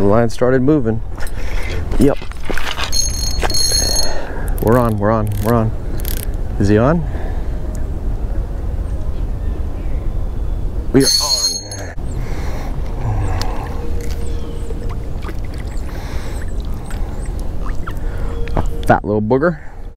the line started moving. Yep. We're on, we're on, we're on. Is he on? We are on. Fat little booger.